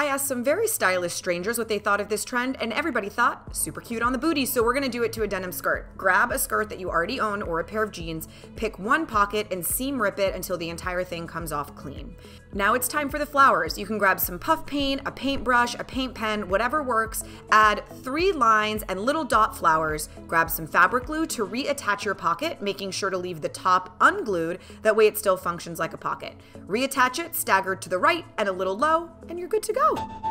I asked some very stylish strangers what they thought of this trend, and everybody thought super cute on the booty, so we're gonna do it to a denim skirt. Grab a skirt that you already own or a pair of jeans, pick one pocket and seam rip it until the entire thing comes off clean. Now it's time for the flowers. You can grab some puff paint, a paintbrush, a paint pen, whatever works. Add three lines and little dot flowers. Grab some fabric glue to reattach your pocket, making sure to leave the top unglued. That way it still functions like a pocket. Reattach it, staggered to the right and a little low, and you're good to go.